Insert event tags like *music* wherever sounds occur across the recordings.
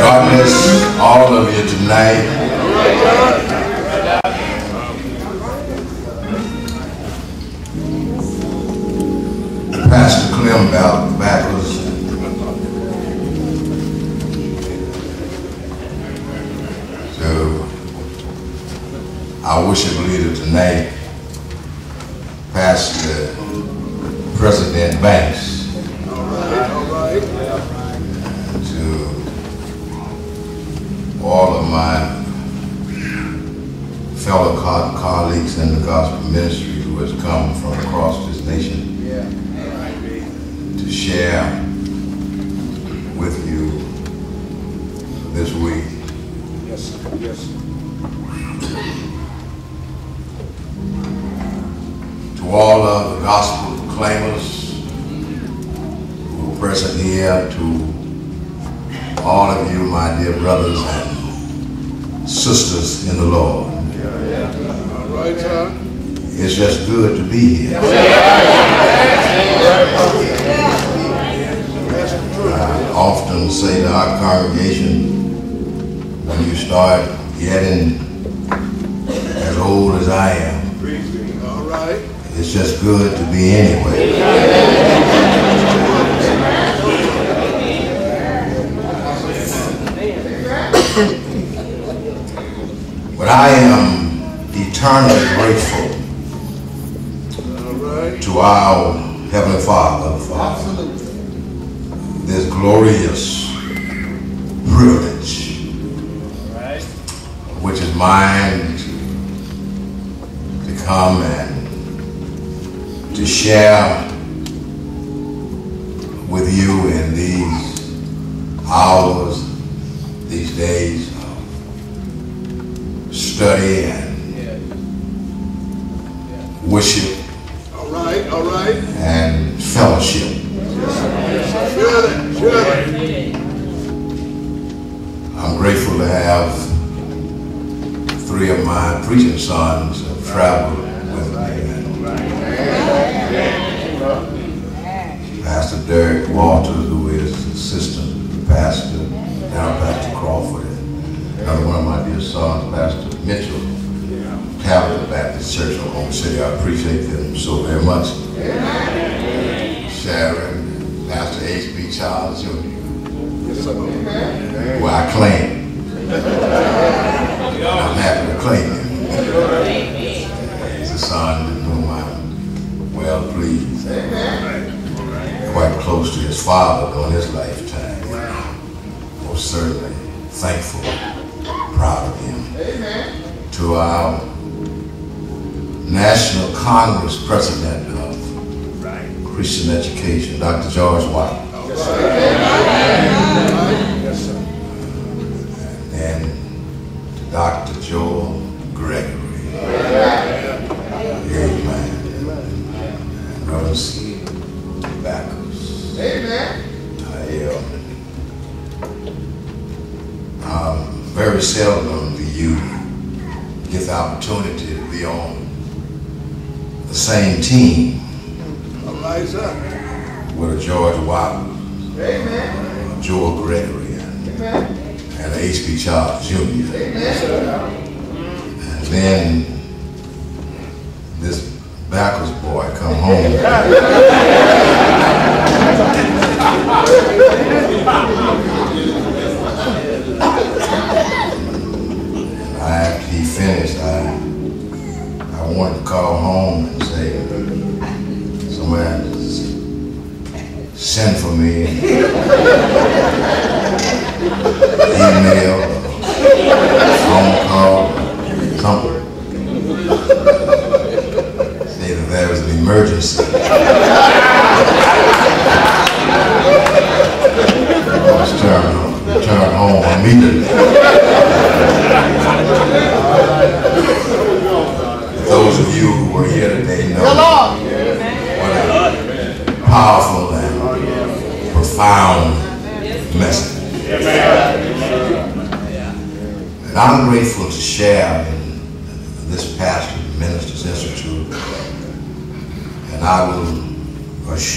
God bless all of you tonight. Pastor Clem Bal- Backles. So, our worship leader tonight, Pastor President Banks. All of my fellow co- colleagues in the gospel ministry who has come from across this nation to share with you this week. Yes, yes. To all of the gospel proclaimers who are present here, to all of you, my dear brothers and sisters in the Lord. All right, sir. It's just good to be here. I often say to our congregation, when you start getting as old as I am, it's just good to be anyway. But I am eternally grateful to our Heavenly Father for this glorious privilege, which is mine to, come and to share with you in these hours, these days study and worship All right. All right. and fellowship. Surely. Surely. I'm grateful to have three of my preaching sons have traveled with me. Pastor Derek Walters, who is assistant pastor, now Pastor Crawford, another one of my dear sons, Pastor Mitchell, Tabitha Baptist Church in Oklahoma City. I appreciate them so very much. Sharon, Pastor H.B. Charles Jr who I claim. I'm happy to claim him. He's a son whom I'm well pleased. Quite close to his father during his lifetime. Most certainly thankful, proud of him. To our National Congress President of Christian Education, Dr. George White. Yes, 15.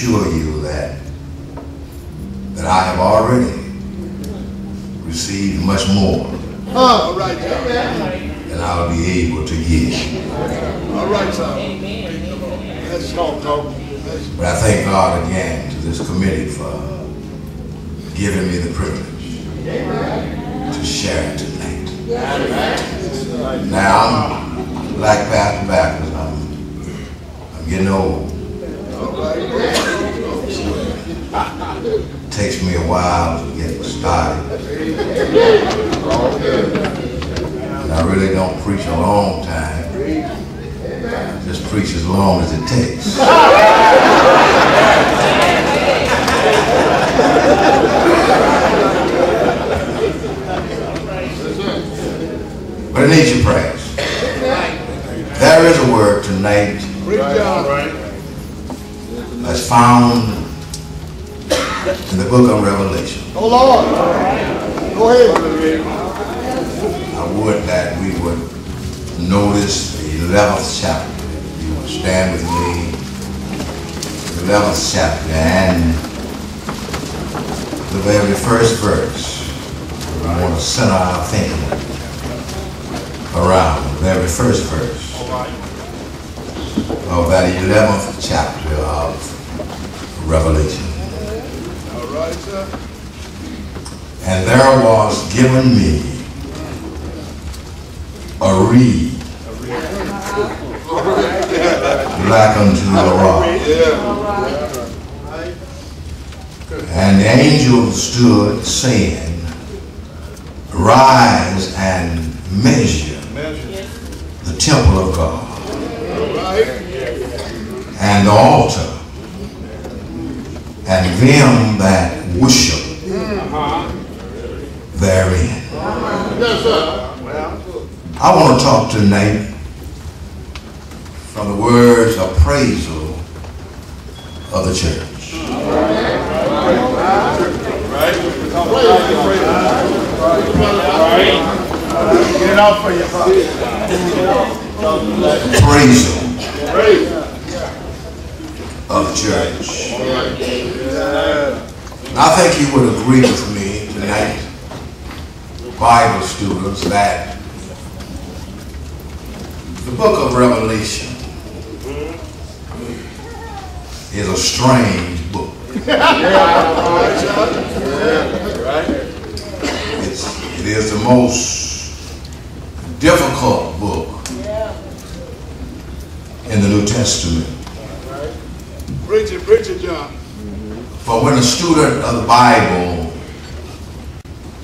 Assure you that that I have already received much more oh, All right, John. than I'll be able to give. All right, son. Let's talk, talk. But I thank God again to this committee for giving me the privilege to share it tonight. Now, I'm like Pastor Backus, I'm, I'm getting old. All right. *laughs* Takes me a while to get started. And I really don't preach a long time. I just preach as long as it takes. *laughs* But I need your prayers. There is a word tonight that's found in the book of Revelation. Oh, Lord. Go ahead. I would that we would notice the 11th chapter. If you would stand with me. The 11th chapter and the very first verse. We want to center our thinking around the very first verse of that 11th chapter of Revelation. All right, sir. And there was given me a reed. Like unto a rod. And the angel stood saying, Rise and measure the temple of God. And the altar. And them that worship therein. I want to talk tonight from the words of appraisal of the church. Get. Appraisal of the church. I think you would agree with me tonight, Bible students, that the book of Revelation is a strange book. It's, it is the most difficult book in the New Testament. Preach it, preach it, John. For when a student of the Bible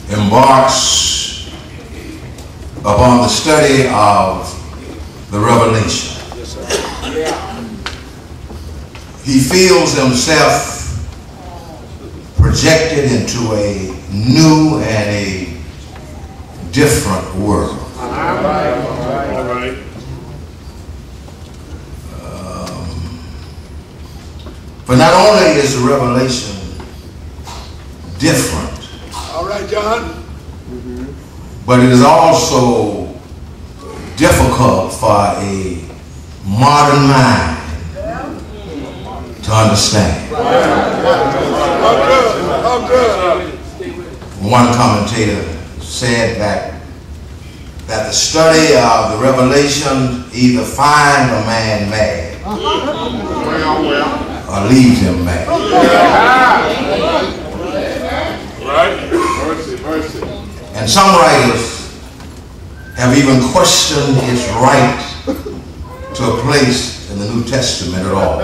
embarks upon the study of the Revelation, he feels himself projected into a new and a different world. All right. For not only is the Revelation different, All right, John. but it is also difficult for a modern mind to understand. How good. How good. One commentator said that that the study of the Revelation either find a man mad or leaves him mad. Right. Mercy, mercy. And some writers have even questioned his right to a place in the New Testament at all.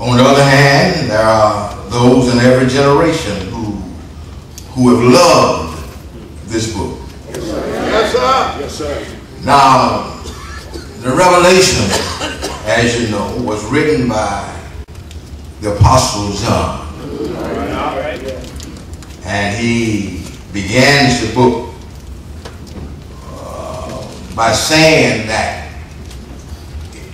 On the other hand, there are those in every generation who, who have loved this book. Yes, sir. Yes, sir. Now, the Revelation, as you know, was written by the Apostle John. And he begins the book uh, by saying that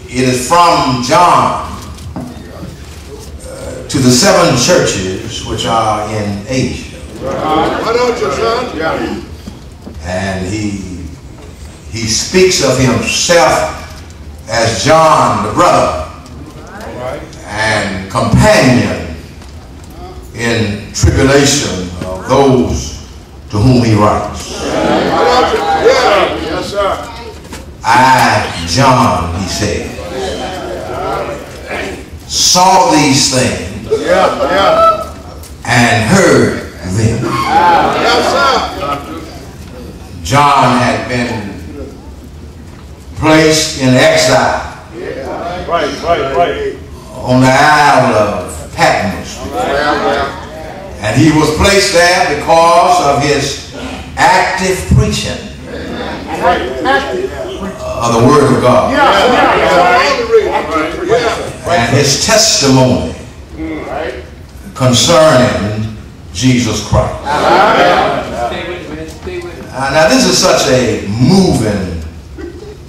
it is from John uh, to the seven churches which are in Asia. And he he speaks of himself as John the brother and companion in tribulation of those to whom he writes. I, John, he said, saw these things and heard them. John had been placed in exile Right, right, right. on the Isle of Patmos. Well, well. And he was placed there because of his active preaching of the Word of God Yeah. and his testimony concerning Jesus Christ. Uh, now, this is such a moving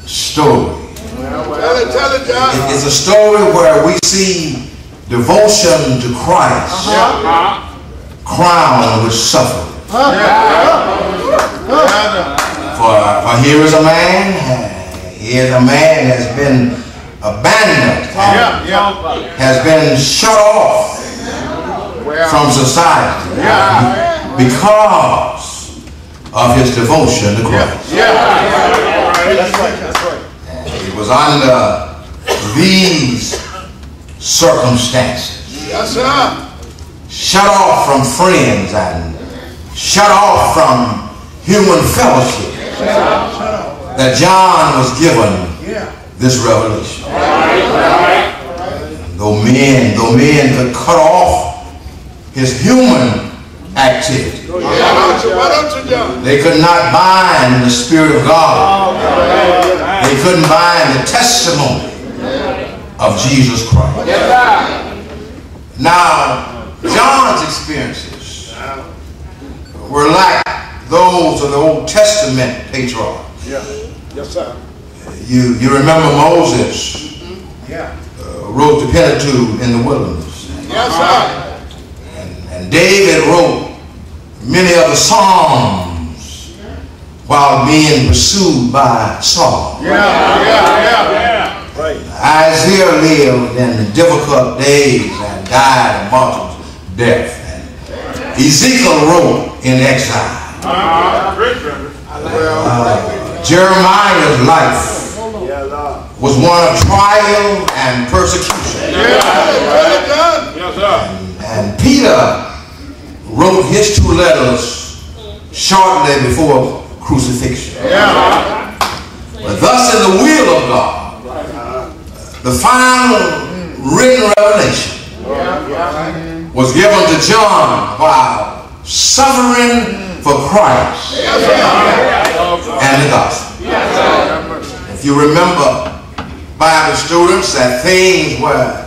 story. Tell it, tell it, John. It- It's a story where we see devotion to Christ uh-huh. crowned with suffering. Uh-huh. For, for here is a man, here is a man has been abandoned, Yeah, yeah. has been shut off from society because of his devotion to Christ. Yeah. That's right, that's right. It was under these circumstances, Yes, sir. shut off from friends and shut off from human fellowship, that John was given Yeah. this revelation. Though men, though men could cut off his human activity, Why don't you, why don't you, John? they could not bind the Spirit of God. They couldn't bind the testimony of Jesus Christ. Now, John's experiences were like those of the Old Testament patriarchs. Yeah. Yes, sir. You, you remember Moses Yeah. uh, wrote the Pentateuch in the wilderness. Yes, sir. And David wrote many of the Psalms while being pursued by Saul. Yeah, yeah, yeah. Right. Isaiah lived in difficult days and died a martyr's death. And Ezekiel wrote in exile. Well, Jeremiah's life was one of trial and persecution. Yeah, tell. Yes, sir. And Peter wrote his two letters shortly before crucifixion. Yeah. But thus in the will of God, the final written revelation was given to John while suffering for Christ and the gospel. If you remember, Bible students, that things were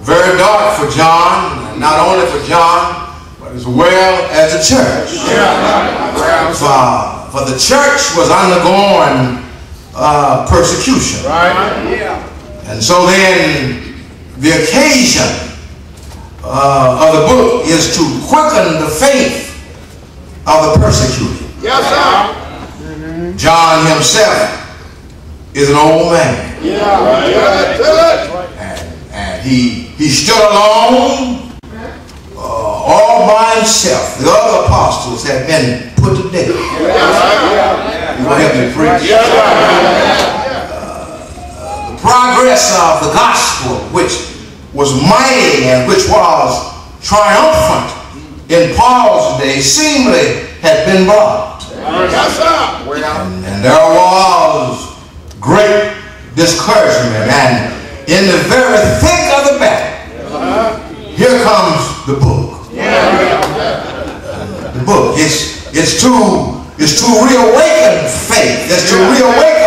very dark for John, and not only for John, but as well as the church. For, for the church was undergoing uh, persecution. Right. Yeah. And so then the occasion uh, of the book is to quicken the faith of the persecuted. Yes, sir. John himself is an old man. Yeah. It. And, and he, he stood alone all by himself. The other apostles had been put to death. You will help me preach? Uh, the progress of the gospel, which was mighty and which was triumphant in Paul's day, seemingly had been blocked. Sir. And there was great discouragement. And in the very thick of the battle, here comes the book. The book. It's, it's to, it's to reawaken faith. It's to reawaken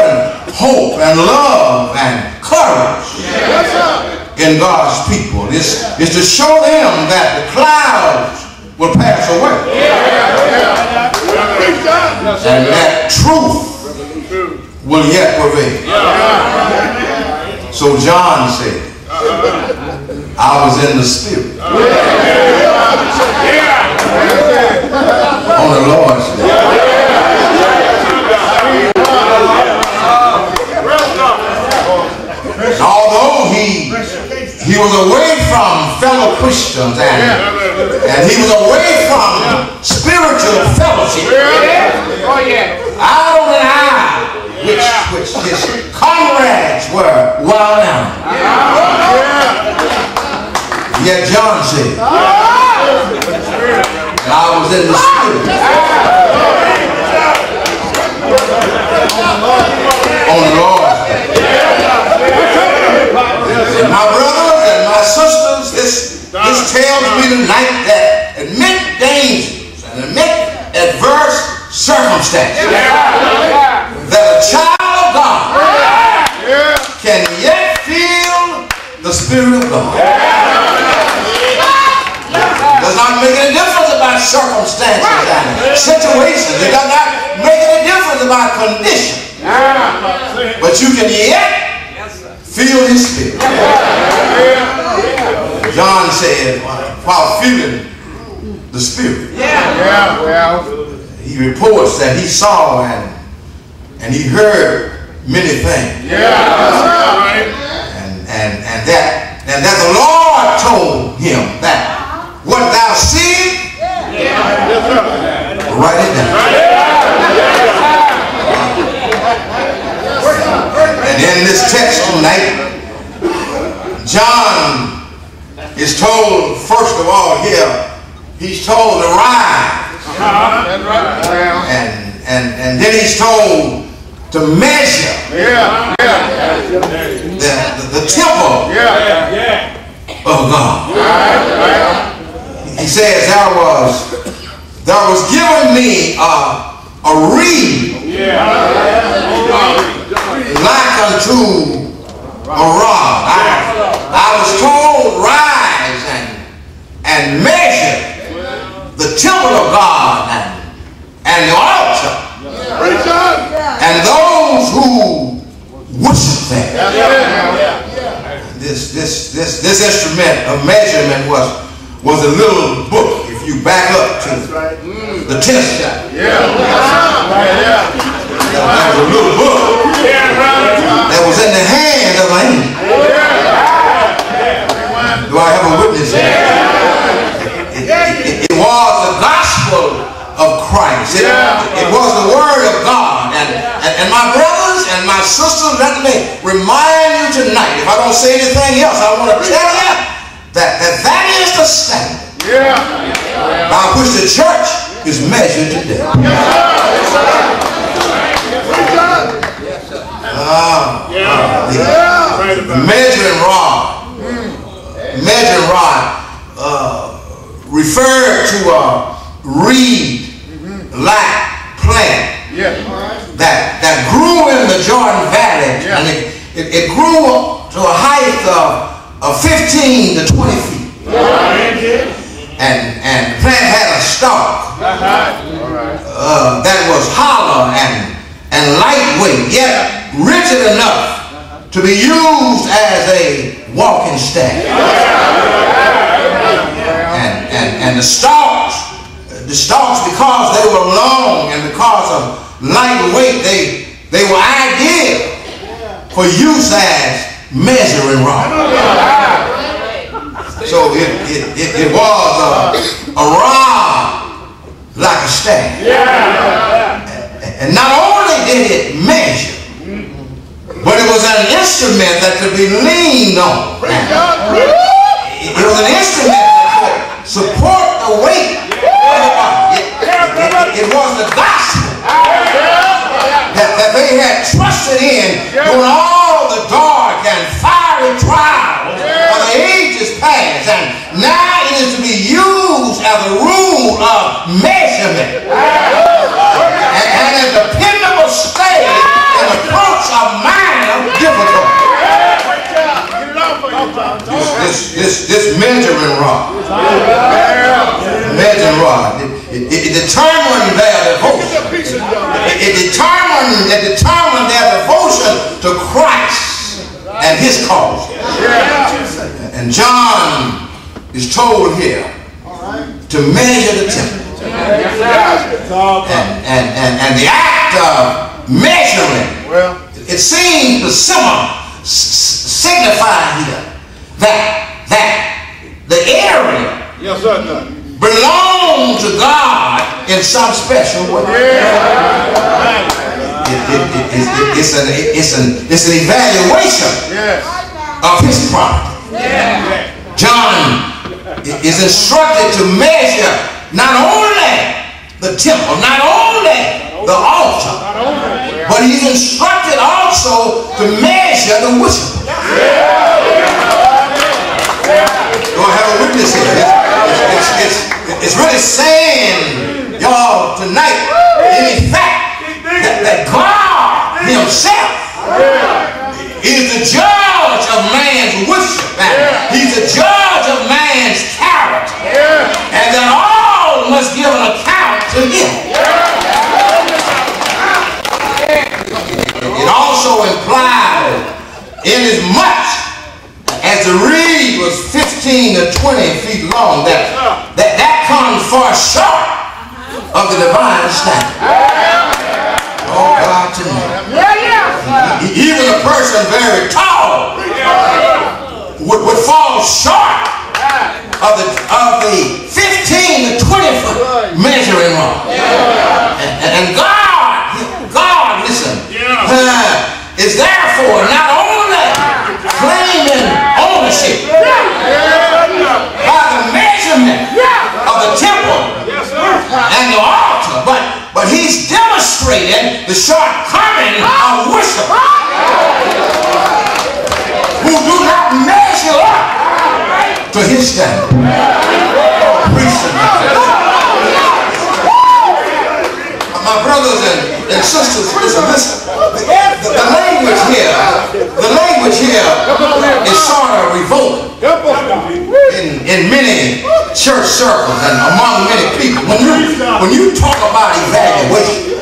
hope and love and courage in God's people. It's, it's to show them that the clouds will pass away and that truth will yet prevail. So John said, I was in the spirit on the Lord's day. Although he he was away from fellow Christians and, and he was away from spiritual fellowship. Out island, which, which his comrades were wild animals. Yet John said, I was in the spirit on the. And my brothers and my sisters, this, this tells me tonight that amid dangers and amid adverse circumstances, that a child of God can yet feel the Spirit of God. Does not make any difference about circumstances and situations. It does not make any difference about conditions. Ah. But you can yet feel his spirit. John said, while feeling the spirit, Yeah, well, he reports that he saw and, and he heard many things. yeah, that's right. And, and, and that and that the Lord told him that what thou seest, write it down. And in this text tonight, John is told, first of all, here, he's told to rise. Well, And, and, and then he's told to measure yeah, yeah, the, the, the temple yeah. of God. He says there was there was given me a, a reed like unto a rod. I, I was told rise and and measure the temple of God and, and the altar and those who worship there. This this this this instrument of measurement was was a little book. If you back up to mm. the tenth chapter, Yeah. Yeah. there was a little book that was in the hand of an angel. Do I have a witness here? It, it- it- it was the gospel of Christ. It, it was the word of God. And, and, and my brothers and my sisters, let me remind you tonight, if I don't say anything else, I want to tell you that that, that is the standard. Yeah. by which the church is measured today. Ah, the, the measuring rod, measuring rod, uh, referred to a reed-like plant. Yeah. that, that grew in the Jordan Valley, Yeah. and it, it, it grew to a height of, of 15 to 20 feet. And, and plant had a stalk uh, that was hollow and, and lightweight, yet rigid enough to be used as a walking staff. And, and, and the stalks, the stalks, because they were long and because of lightweight, they, they were ideal for use as measuring rod. So it, it, it, it was a, a rod like a staff. And not only did it measure, but it was an instrument that could be leaned on. It was an instrument that could support the weight of the body. It, it- it was the gospel that, that they had trusted in during all the dark and fiery trials of the ages past. And now it is to be used as a rule of measurement and, and a dependable stay in the approach of minor difficulty. This, this, this measuring rod, measuring rod, it, it determined their devotion. It, it determined, it determined their devotion to Christ and His cause. And John is told here to measure the temple. And, and, and, and the act of measuring Well, it seems to symbol, s- s- signify here that that the area Yes, sir. sir. to God in some special way. It- it- it- it- it- it's, an, it's, an, it's an evaluation Yes. of his property. John is instructed to measure not only the temple, not only the altar, but he's instructed also to measure the worship. Do I have a witness here? It's, it's, it's, it's really saying, y'all, tonight, in fact, that, that God Himself is the judge of man's worship. He's the judge of man's character. And that all must give an account to Him. It also implied, inasmuch as the reed was 15 to 20 feet long, that that, that comes far short of the divine standard. Oh God, tonight. E- Even a person very tall would, would fall short of the of the 15 to 20 foot measuring mark. And, and- and God, God, listen, uh, is therefore not only claiming ownership by the measurement of the temple and the altar, but, but he's demonstrating the shortcoming of worship who do not measure up to his standard. My brothers and, and sisters, listen, listen. The, the language here, the language here is sort of revolting in, in many church circles and among many people. When you when you talk about evaluation,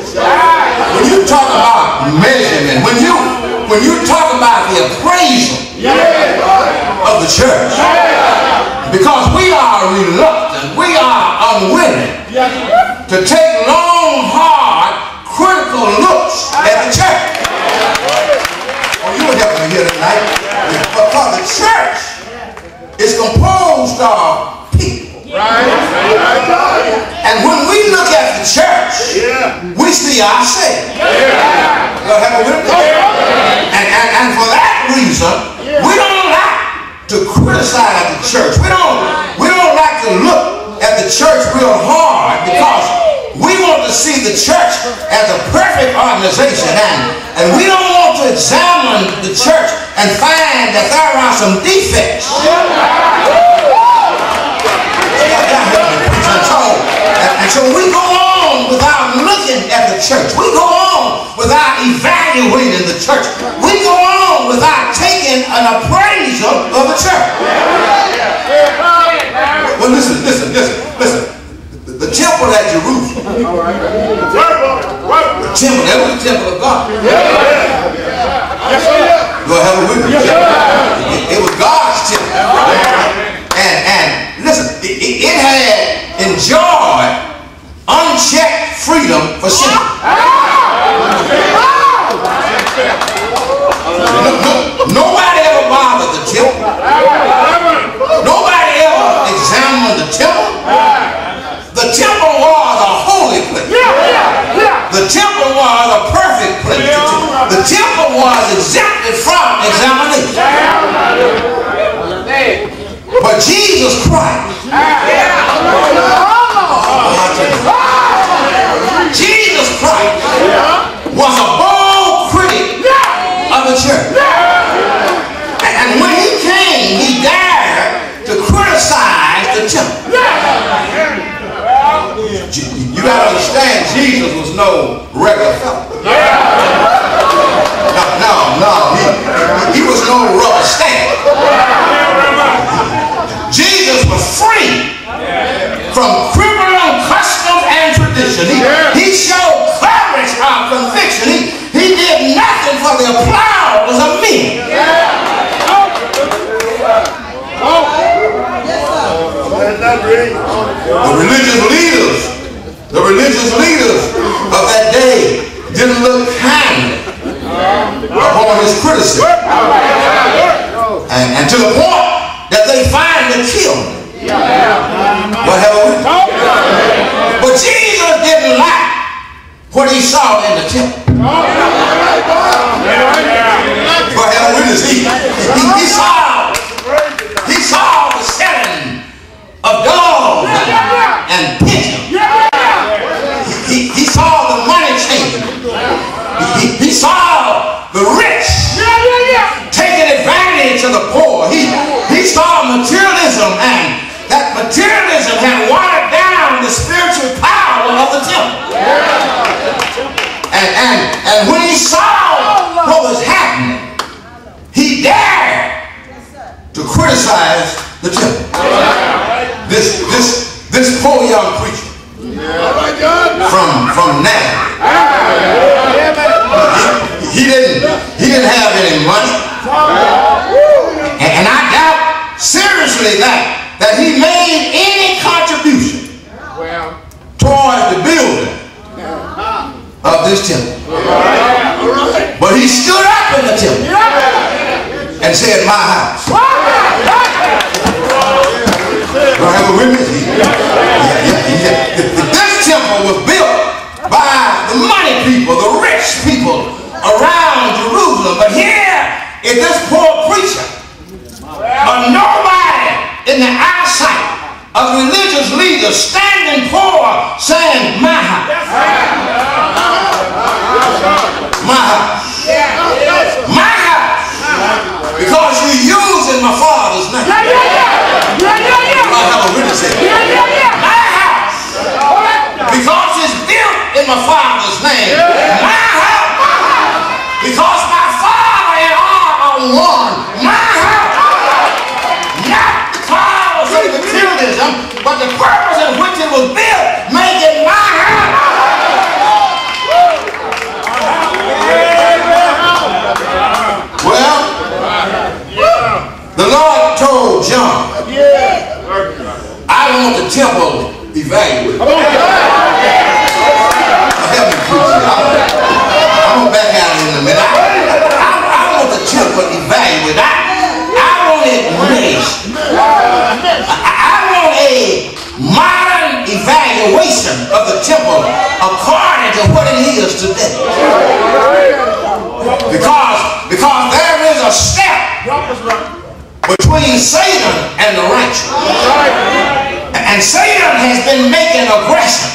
when you talk about measurement, when you when you talk about the appraisal of the church, because we are reluctant, we are unwilling to take long, hard, critical looks at the church. Tonight. Because the church is composed of people. Right. And when we look at the church, we see ourselves. Y'all have a witness? And, and, and for that reason, we don't like to criticize the church. We don't, we don't like to look at the church real hard because we want to see the church as a perfect organization and, and we don't want to examine the church and find that there are some defects. Oh, and so, and so we go on without looking at the church. We go on without evaluating the church. We go on without taking an appraisal of the church. Well, listen, listen, listen, listen. The, the temple at Jerusalem, upon his criticism. And, and to the point that they finally killed him. What hell? But Jesus didn't like what he saw in the temple. For hell witness, he, he, he saw he saw the selling of dogs and pigeons. He, he saw the money changing. He, he saw the rich criticize the temple. This, this, this poor young preacher from, from Nazareth. He, he didn't, he didn't have any money. And, and I doubt seriously that, that he made any contribution well. toward the building of this temple. But he stood up in the temple and said, my house. Do I have a witness? Yeah, yeah, yeah. This temple was built by the money people, the rich people around Jerusalem. But here is this poor preacher, a nobody in the eyesight of religious leaders standing poor saying, my house. My house. My house. Because my father's name. I have a witness here. My house. Because it's built in my father's name. My house. Because my father and I are one. My house. Not because of materialism, but the purpose in which it was built, make it my house. Well, the Lord John, I want the temple evaluated. Help me, preacher. I'm, I'm gonna back out in a minute. I, I, I want the temple evaluated. I, I want it raised. I, I want a modern evaluation of the temple according to what it is today. Because, because there is a step between Satan and the righteous. And Satan has been making aggression.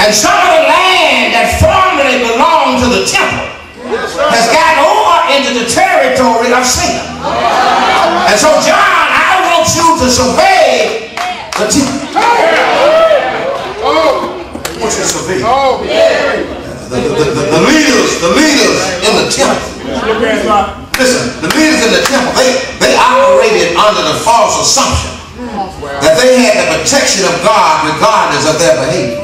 And some of the land that formerly belonged to the temple has gotten over into the territory of Satan. And so, John, I want you to survey the temple. I want you to survey. Oh. The, the, the, the leaders, the leaders in the temple. Listen, the leaders in the temple, they, they operated under the false assumption that they had the protection of God regardless of their behavior.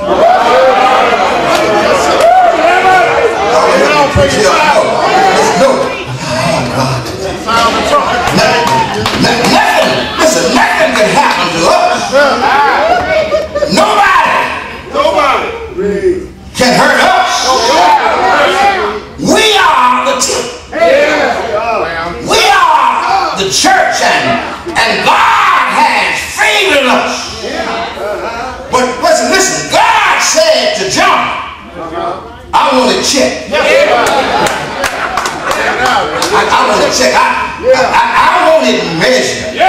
Check. I, I want to check. I, I, I want it measured. I,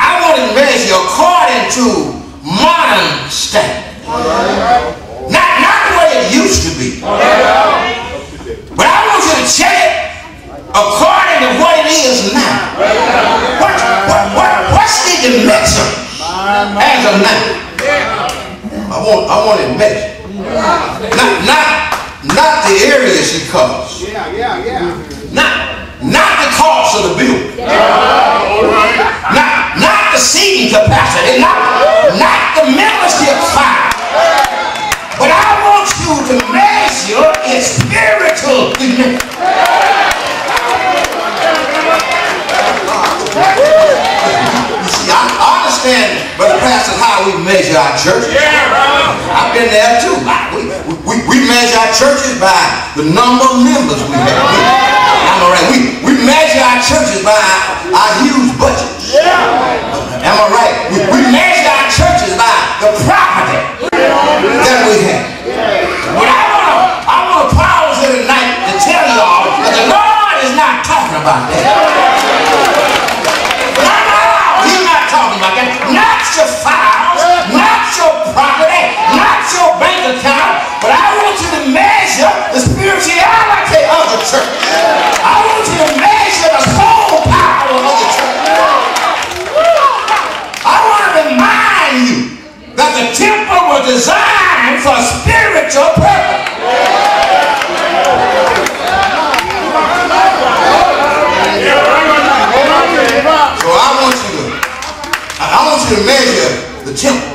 I want it measured according to modern standards. Not, not the way it used to be. But I want you to check it according to what it is now. What, what, what, what's the dimension as of now? I want, I want it measured. Not, not, not the area she covers. Yeah, yeah, yeah. Not, not the cost of the building. Not, not the seating capacity. Not, not the membership size. But I want you to measure its spiritual dimension. You see, I, I understand, Brother Pastor, how we measure our churches. I've been there too. I- we, we, we measure our churches by the number of members we have. I'm all right. We, we measure our churches by our, huge budgets. Yeah. Am I right? We, we measure our churches by the property that we have. But I want to I wanna pause here tonight to tell y'all that the Lord is not talking about that. was designed for spiritual purpose. So I want you to, I want you to measure the temple.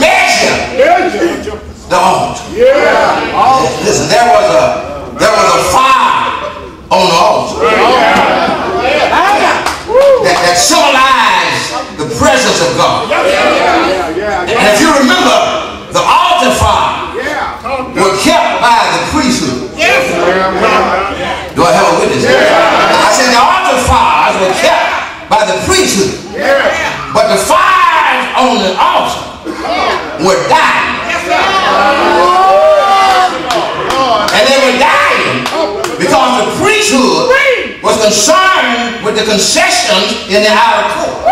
Measure the altar. Yeah. Listen, there was a there was a fire on the altar. That, that symbolized the presence of God. And if you remember, the altar fire was kept by the priesthood. Yes. Do I have a witness? I said the altar fires were kept by the priesthood. But the fires on the altar were dying. And they were dying because the priesthood was concerned with the concessions in the outer court.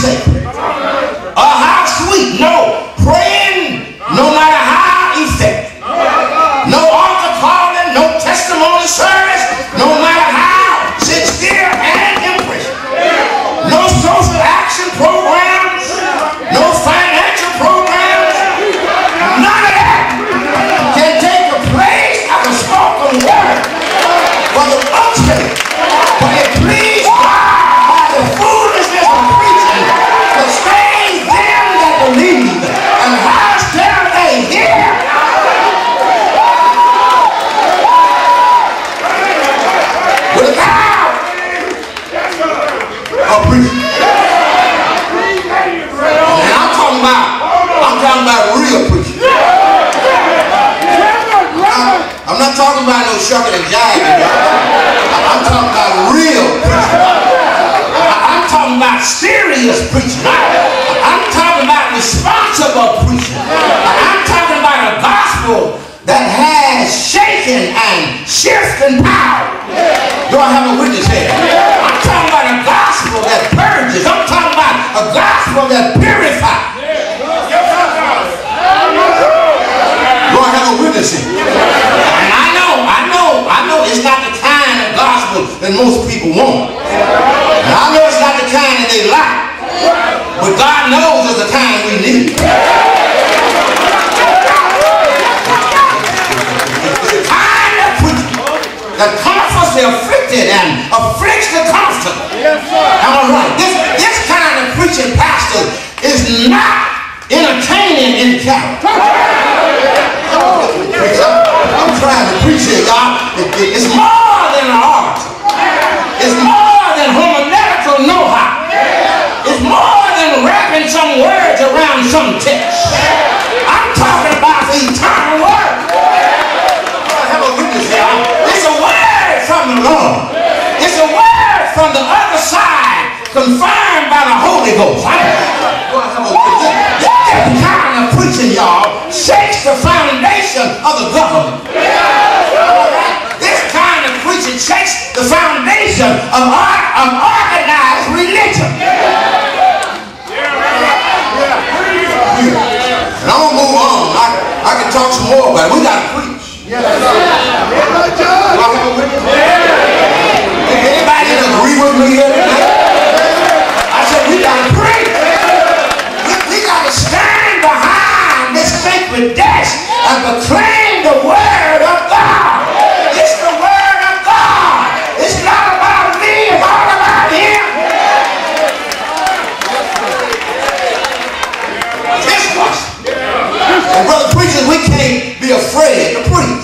Thank preaching. I- I'm talking about responsible preaching. I'm talking about a gospel that has shaking and shifting power. Do I have a witness here? I'm talking about a gospel that purges. I'm talking about a gospel that purifies. Do I have a witness here? And I know, I know, I know it's not the kind of gospel that most people want. That comforts the afflicted and afflicts the comfortable. Am I right? This, this kind of preaching, pastor, is not entertaining in character. *laughs* I'm, trying to preach here, y'all. It- it- it's more than an art. It's more than homiletical know-how. It's more than wrapping some words around some text. I'm talking about the eternal word. I have a witness here. It's a word from the Lord. It's a word from the other side, confirmed by the Holy Ghost. I, I have a witness. This kind of preaching, y'all, shakes the foundation of the government. This kind of preaching shakes the foundation of, or, of organized religion. And I'm gonna move on. I, I can talk some more, but we gotta preach. Do I have a witness? Anybody agree with me here tonight? I said we gotta preach. We, we gotta stand behind this sacred desk and proclaim the word of God. It's the word of God. It's not about me, it's all about him. This was. And brother preachers, we can't be afraid to preach.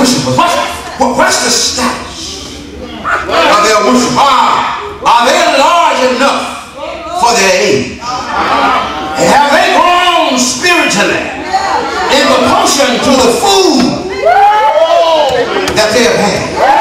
The. What's, what- what's the status of their worship? Are, are they large enough for their age? Have they grown spiritually in proportion to the food that they have had?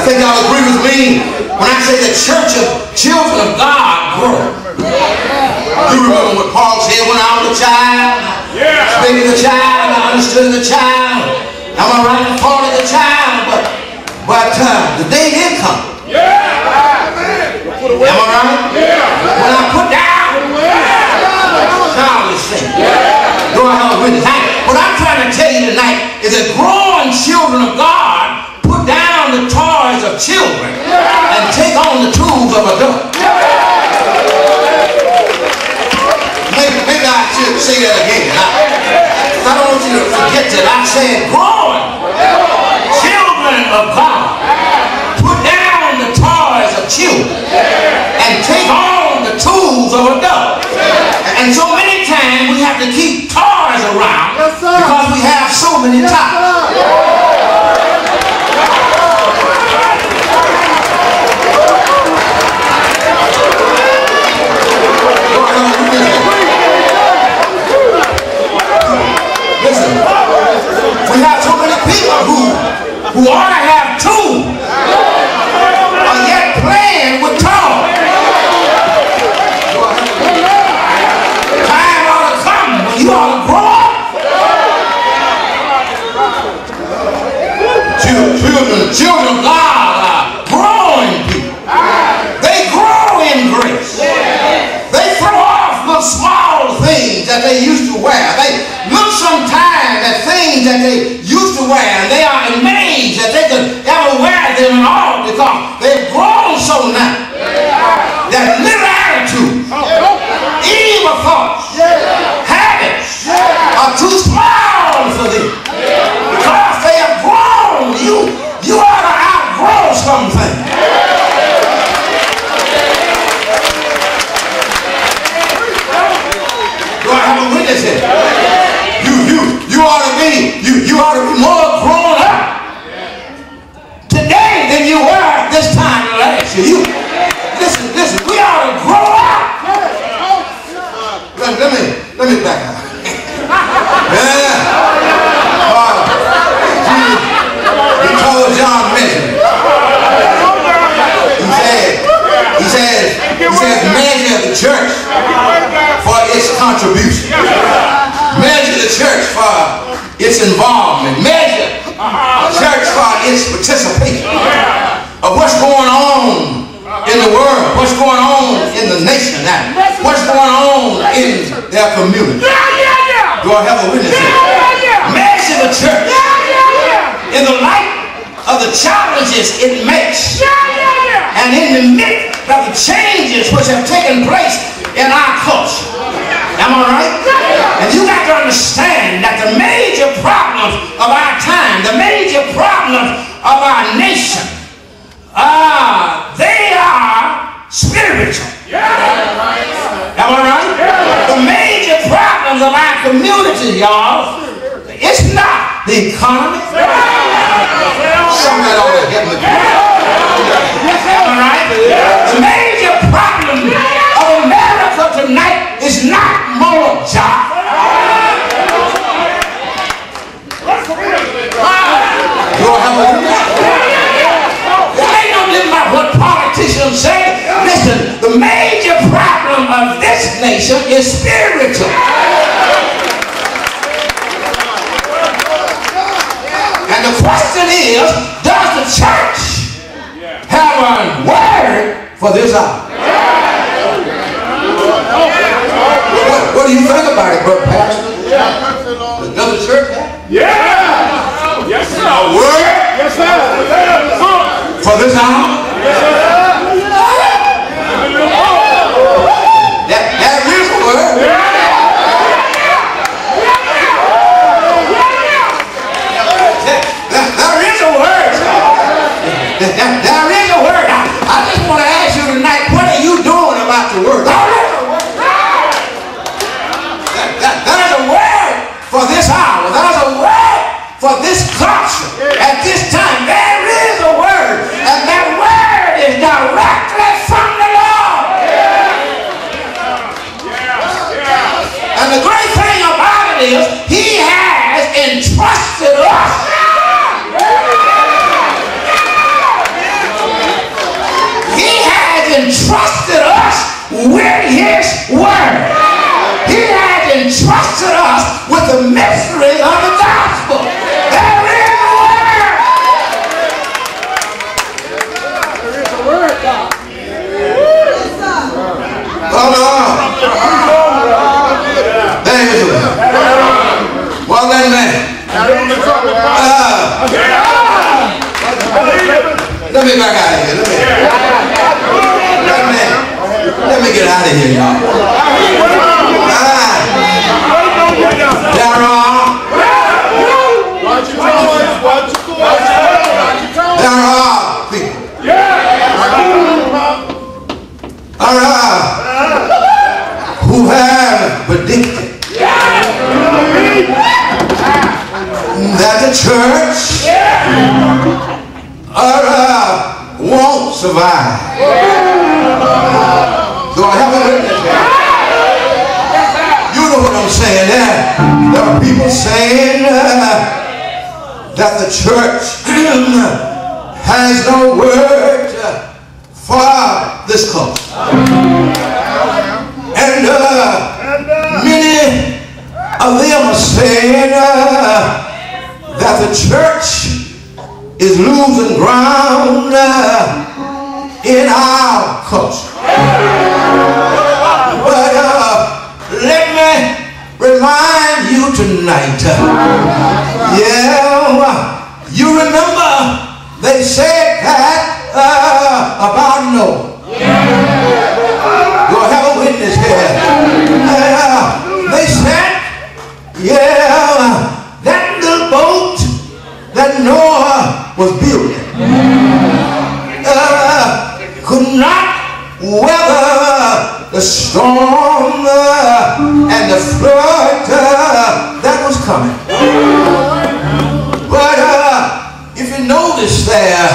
I think y'all agree with me when I say the church of children of God grow. You remember what Paul said when I was a child? Yeah. Speaking the child, I understood the child. I'm a right part of the child, but but uh, the day did come. Yeah. Am I right? Yeah. When I put down, childish thing. Yeah. Go out with it. What I'm trying to tell you tonight is that growing children of God children and take on the tools of adults. Maybe, maybe I should say that again. I, I don't want you to forget that I said growing children of God put down the toys of children and take on the tools of adults. And so many times we have to keep toys around because we have so many toys. We have so many people who, who ought to have two, are yet playing with toys. Time ought to come when you ought to grow up. Chil- Children, children things that they used to wear. And they are amazed that they could ever wear them all be, you, what's going on in the nation now, what's going on in their community. Do I have a witness? Here? Measure the church in the light of the challenges it makes. And in the midst of the changes which have taken place in our culture. Am I right? And you got to understand that the major problems of our time, the major problems of our nation, uh, they are spiritual. Am I right? The major problems of our community, y'all, it's not the economy. Somebody ought to help me. Am I right? The major problem of America tonight is not more jobs. The major problem of this nation is spiritual. And the question is, does the church have a word for this hour? What, what do you think about it, brother pastor? Does the church have Yeah! Yes, sir. a word Yes, sir. for this hour? That, that is a word. There- there- there is a word. There- there- there that the church has no word for this cause. And uh, many of them are saying uh, that the church is losing ground uh, in our culture. But uh, let me remind you tonight. Uh, yeah, you remember they said that uh, about Noah. You'll have a witness here. Uh, they said, yeah, that little boat that Noah was building uh, could not weather the storm uh, and the flood uh, that was coming. But uh, if you notice there,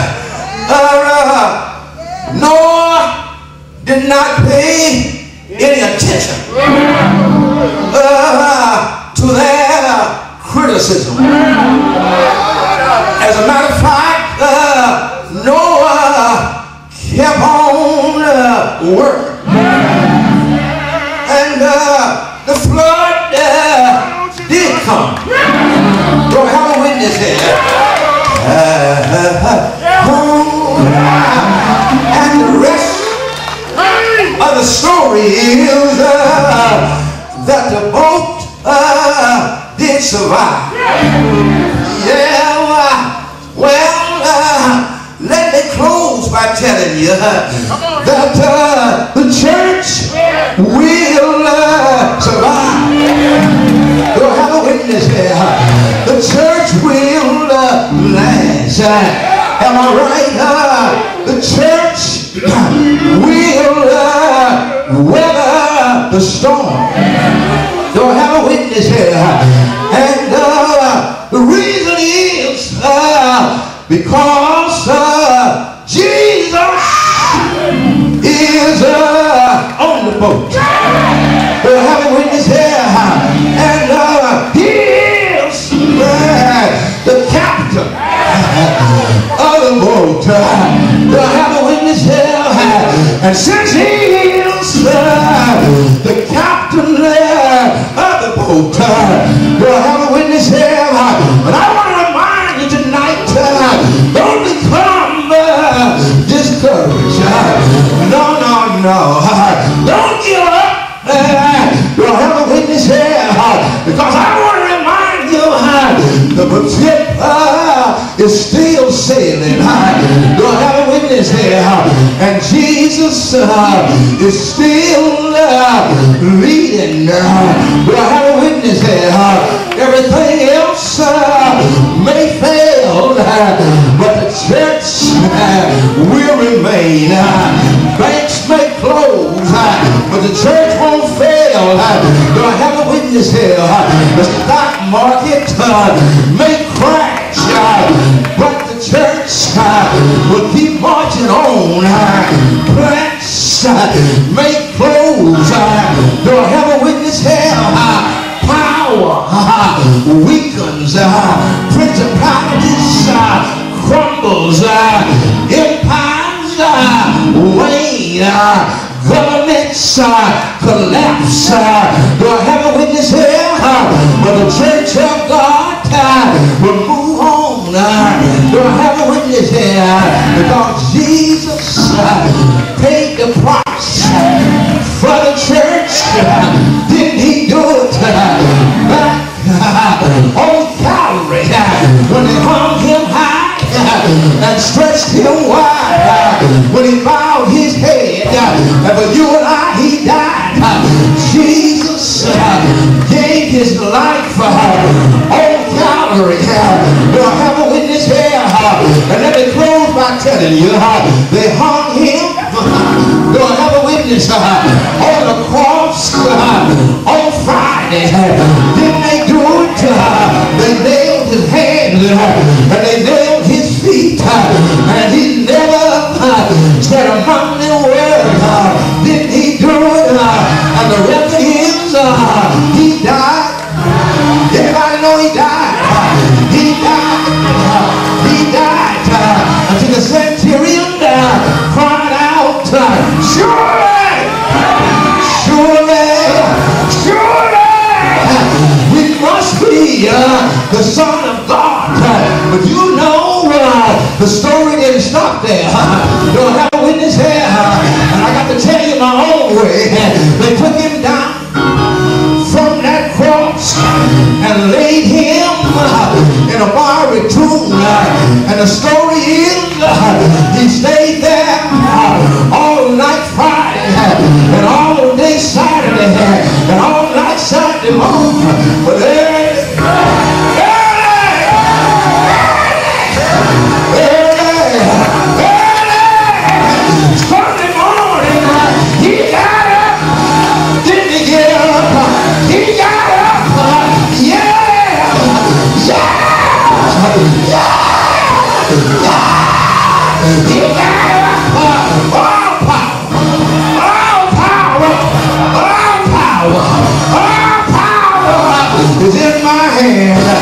uh, Noah did not pay any attention uh, to their criticism. As a matter of fact, Noah kept on working. Is uh, that the boat uh, did survive. Yeah, uh, well, uh, let me close by telling you that uh, the church will uh, survive. I have a witness here? The church will last. Am I right? The church the storm. Do I have a witness here? And uh, the reason is uh, because uh, Jesus is uh, on the boat. Do I have a witness here? And uh, he is uh, the captain of the boat. Do I have a witness here? And since he the captain uh, of the boat, uh, I have a witness here? But I want to remind you tonight, uh, don't become uh, discouraged. Uh, no, no, no. Uh, don't give up. Uh, I have a witness here? Uh, because I want to remind you uh, the ship uh, is still sailing. Uh, I have a witness here? Uh, and Jesus uh, is still do I have a witness here? Uh, everything else uh, may fail, uh, but the church uh, will remain. Banks may close, but the church won't fail. I have a witness here? The stock market may crash, but the church will keep marching on. Plants may Because Jesus uh, paid the price for the church. Uh, didn't he do it? Uh, back uh, on Calvary uh, when they hung him high uh, and stretched telling they hung him. *laughs* Do I have a witness? Uh, on the cross uh, on Friday. Didn't they do it? Uh, they nailed his hands and they nailed his feet. And he never said a mumbling word. Didn't he do it? And the rest of him, he died. Everybody know he died. He died. He died. Until the centurion uh, the Son of God. But you know uh, the story didn't stop there. Don't have a witness there. And I got to tell you my own way. They took him down from that cross and laid him uh, in a fiery tomb. Uh, and the story is uh, he stayed there all night Friday and all day Saturday and all night Sunday morning. But Yeah.